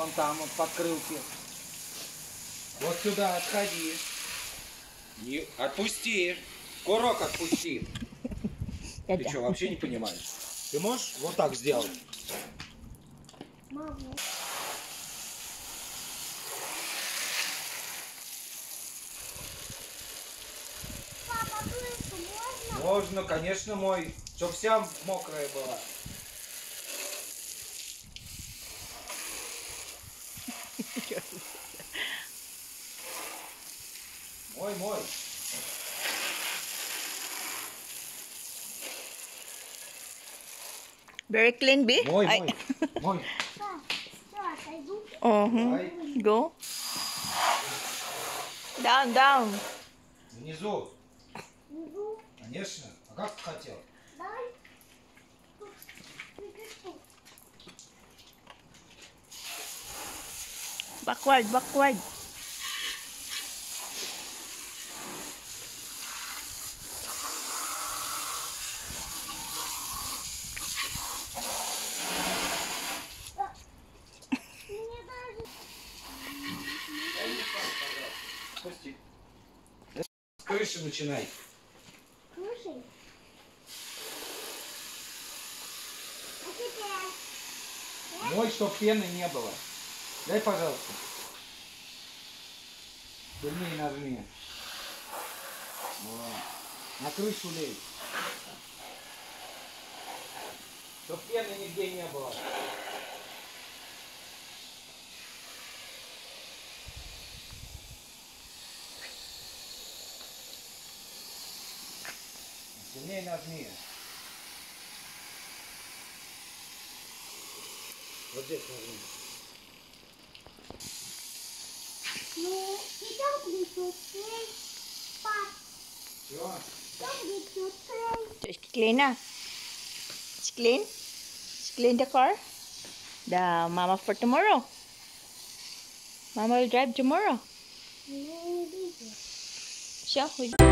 вон там, вот подкрылки. Вот сюда отходи. Не, отпусти. Курок отпусти. Ты что, вообще не понимаешь? Ты можешь вот так сделать? Могу. Папа, можно? Можно, конечно, мой. Чтоб вся мокрая была. Мой, мой. Very clean, B? Мой, Ay. мой. Мой. Пап, все, отойду. Uh-huh. Давай. Go. Down, down. Внизу. Иду. Конечно. А как ты хотел? Дай. Тут напишу. Backward, backward. Крыши начинай. Слушай. А. Мой, чтоб пены не было. Дай, пожалуйста. Сильнее нажми. Вот. На крышу лей. Чтоб пены нигде не было. Dene nas minhas. Vou dizer com minhas. No, you not need to Just clean, ah. Just clean. Clean the car. The mama for tomorrow. Mama will drive tomorrow. Sure.